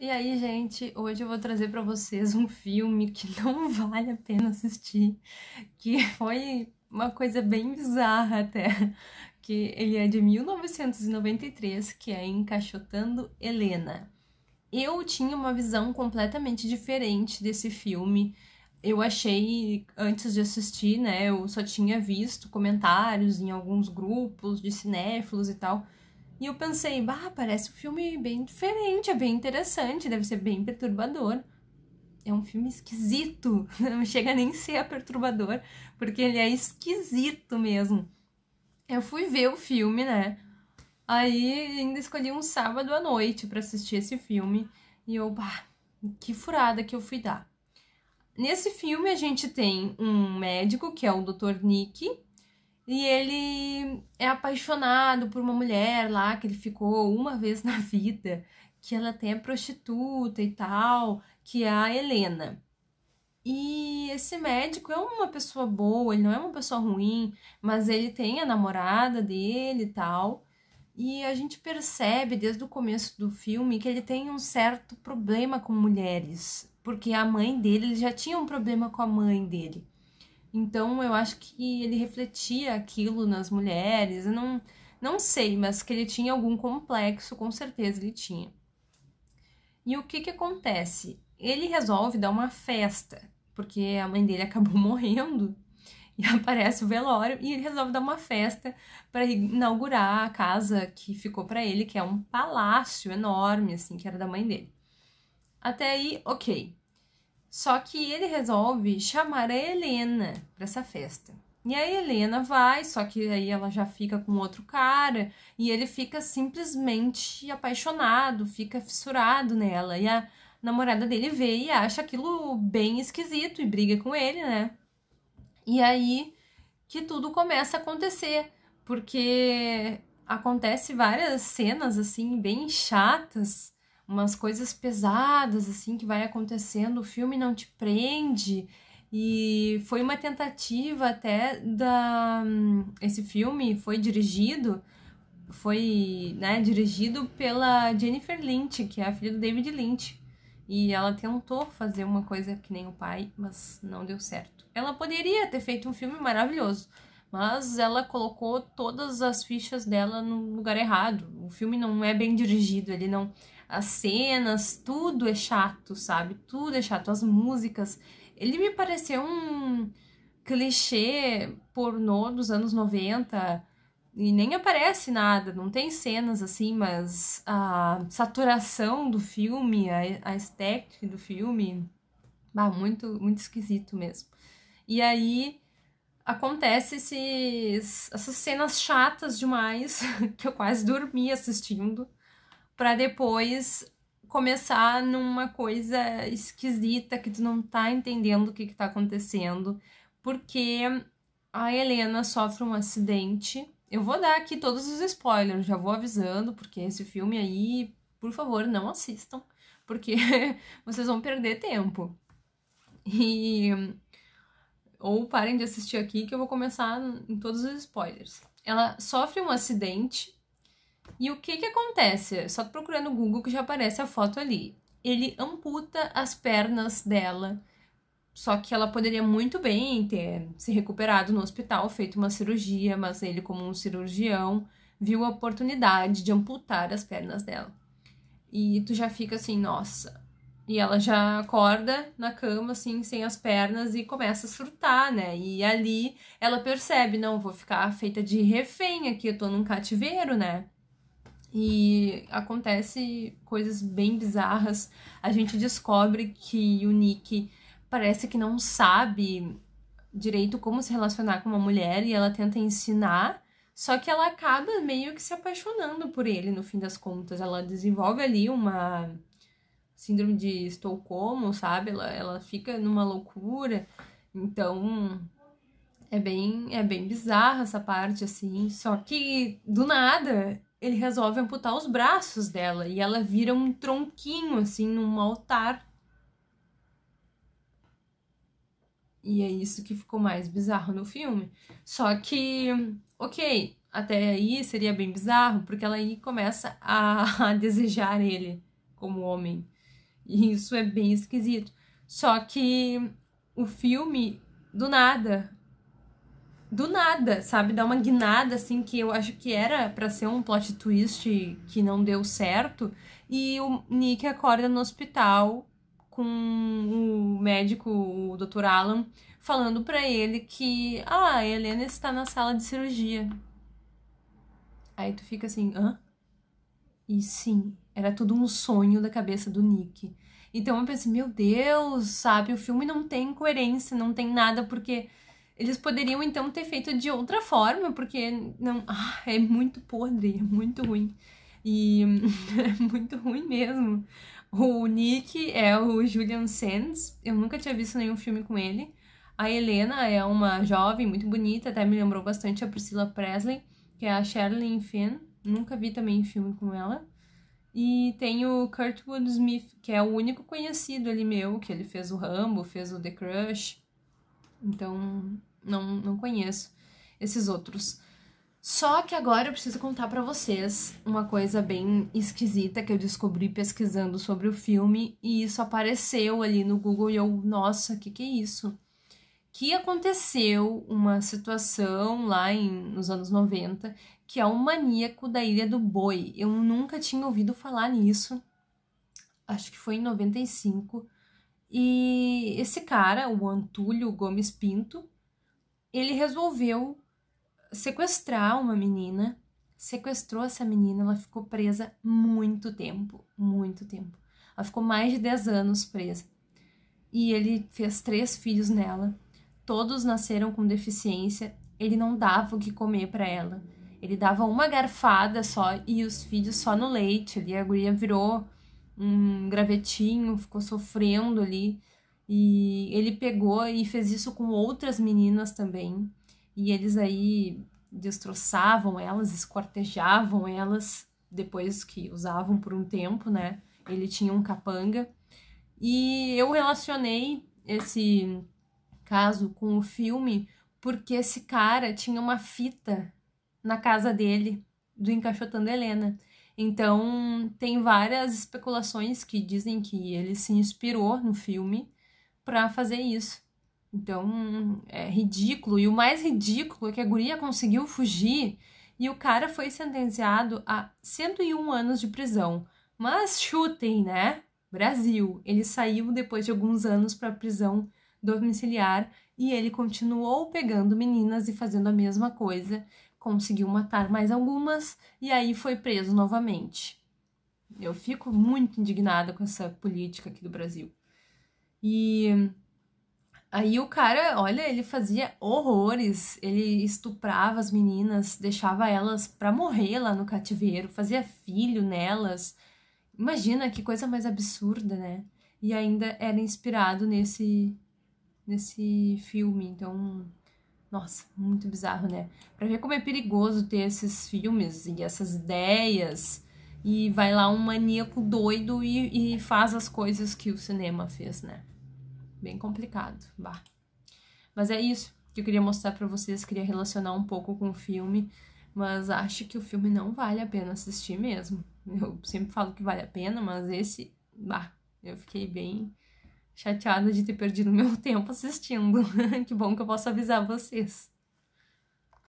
E aí, gente, hoje eu vou trazer para vocês um filme que não vale a pena assistir, que foi uma coisa bem bizarra até, que ele é de 1993, que é Encaixotando Helena. Eu tinha uma visão completamente diferente desse filme. Eu achei, antes de assistir, né, eu só tinha visto comentários em alguns grupos de cinéfilos e tal, e eu pensei, bah, parece um filme bem diferente, é bem interessante, deve ser bem perturbador. É um filme esquisito, não chega nem a ser perturbador, porque ele é esquisito mesmo. Eu fui ver o filme, né? Aí ainda escolhi um sábado à noite para assistir esse filme e eu, bah, que furada que eu fui dar. Nesse filme a gente tem um médico que é o Dr. Nick, e ele é apaixonado por uma mulher lá que ele ficou uma vez na vida, que ela tem a prostituta e tal, que é a Helena. E esse médico é uma pessoa boa, ele não é uma pessoa ruim, mas ele tem a namorada dele e tal. E a gente percebe desde o começo do filme que ele tem um certo problema com mulheres, porque a mãe dele, ele já tinha um problema com a mãe dele. Então eu acho que ele refletia aquilo nas mulheres. Eu não, não sei, mas que ele tinha algum complexo, com certeza ele tinha. E o que que acontece? Ele resolve dar uma festa, porque a mãe dele acabou morrendo e aparece o velório e ele resolve dar uma festa para inaugurar a casa que ficou para ele, que é um palácio enorme assim, que era da mãe dele. Até aí, OK. Só que ele resolve chamar a Helena para essa festa. E a Helena vai, só que aí ela já fica com outro cara e ele fica simplesmente apaixonado, fica fissurado nela. E a namorada dele vê e acha aquilo bem esquisito e briga com ele, né? E aí que tudo começa a acontecer, porque acontece várias cenas assim bem chatas umas coisas pesadas assim que vai acontecendo, o filme não te prende. E foi uma tentativa até da esse filme foi dirigido foi, né, dirigido pela Jennifer Lynch, que é a filha do David Lynch. E ela tentou fazer uma coisa que nem o pai, mas não deu certo. Ela poderia ter feito um filme maravilhoso, mas ela colocou todas as fichas dela no lugar errado. O filme não é bem dirigido, ele não as cenas, tudo é chato, sabe? Tudo é chato, as músicas. Ele me pareceu um clichê pornô dos anos 90 e nem aparece nada, não tem cenas assim, mas a saturação do filme, a, a estética do filme, bah, muito, muito esquisito mesmo. E aí acontece esses, essas cenas chatas demais que eu quase dormi assistindo para depois começar numa coisa esquisita que tu não tá entendendo o que, que tá acontecendo, porque a Helena sofre um acidente. Eu vou dar aqui todos os spoilers, já vou avisando, porque esse filme aí, por favor, não assistam, porque vocês vão perder tempo. E ou parem de assistir aqui que eu vou começar em todos os spoilers. Ela sofre um acidente e o que que acontece? Só procurando no Google que já aparece a foto ali. Ele amputa as pernas dela, só que ela poderia muito bem ter se recuperado no hospital, feito uma cirurgia, mas ele, como um cirurgião, viu a oportunidade de amputar as pernas dela. E tu já fica assim, nossa. E ela já acorda na cama, assim, sem as pernas e começa a surtar, né? E ali ela percebe, não, vou ficar feita de refém aqui, eu tô num cativeiro, né? E acontece coisas bem bizarras. A gente descobre que o Nick parece que não sabe direito como se relacionar com uma mulher e ela tenta ensinar, só que ela acaba meio que se apaixonando por ele no fim das contas. Ela desenvolve ali uma síndrome de Estocolmo, sabe? Ela, ela fica numa loucura. Então, é bem é bem bizarra essa parte assim, só que do nada ele resolve amputar os braços dela e ela vira um tronquinho, assim, num altar. E é isso que ficou mais bizarro no filme. Só que, ok, até aí seria bem bizarro, porque ela aí começa a, a desejar ele como homem. E isso é bem esquisito. Só que o filme, do nada, do nada, sabe? Dá uma guinada, assim, que eu acho que era para ser um plot twist que não deu certo. E o Nick acorda no hospital com o médico, o Dr. Alan, falando para ele que ah, a Helena está na sala de cirurgia. Aí tu fica assim, hã? E sim, era tudo um sonho da cabeça do Nick. Então eu pensei, meu Deus, sabe? O filme não tem coerência, não tem nada, porque eles poderiam então ter feito de outra forma, porque não, ah, é muito podre, é muito ruim. E é muito ruim mesmo. O Nick é o Julian Sands, eu nunca tinha visto nenhum filme com ele. A Helena é uma jovem muito bonita, até me lembrou bastante a Priscilla Presley, que é a Sherilyn Finn. Nunca vi também filme com ela. E tem o Kurtwood Smith, que é o único conhecido ali meu, que ele fez o Rambo, fez o The Crush. Então, não, não conheço esses outros. Só que agora eu preciso contar para vocês uma coisa bem esquisita que eu descobri pesquisando sobre o filme e isso apareceu ali no Google e eu, nossa, que que é isso? Que aconteceu uma situação lá em, nos anos 90 que é o maníaco da Ilha do Boi. Eu nunca tinha ouvido falar nisso. Acho que foi em 95. E esse cara, o Antúlio Gomes Pinto, ele resolveu sequestrar uma menina, sequestrou essa menina, ela ficou presa muito tempo, muito tempo. Ela ficou mais de 10 anos presa. E ele fez três filhos nela. Todos nasceram com deficiência. Ele não dava o que comer para ela. Ele dava uma garfada só e os filhos só no leite. Ali a guria virou um gravetinho, ficou sofrendo ali. E ele pegou e fez isso com outras meninas também. E eles aí destroçavam elas, escortejavam elas depois que usavam por um tempo, né? Ele tinha um capanga. E eu relacionei esse caso com o filme porque esse cara tinha uma fita na casa dele do Encaixotando Helena. Então, tem várias especulações que dizem que ele se inspirou no filme para fazer isso. Então, é ridículo. E o mais ridículo é que a guria conseguiu fugir e o cara foi sentenciado a 101 anos de prisão. Mas chutem, né? Brasil. Ele saiu depois de alguns anos para prisão domiciliar e ele continuou pegando meninas e fazendo a mesma coisa. Conseguiu matar mais algumas e aí foi preso novamente. Eu fico muito indignada com essa política aqui do Brasil. E aí o cara, olha, ele fazia horrores, ele estuprava as meninas, deixava elas para morrer lá no cativeiro, fazia filho nelas. Imagina que coisa mais absurda, né? E ainda era inspirado nesse nesse filme, então nossa, muito bizarro, né? Pra ver como é perigoso ter esses filmes e essas ideias e vai lá um maníaco doido e, e faz as coisas que o cinema fez, né? Bem complicado, bah. Mas é isso que eu queria mostrar para vocês, queria relacionar um pouco com o filme, mas acho que o filme não vale a pena assistir mesmo. Eu sempre falo que vale a pena, mas esse, bah, eu fiquei bem chateada de ter perdido meu tempo assistindo. que bom que eu posso avisar vocês.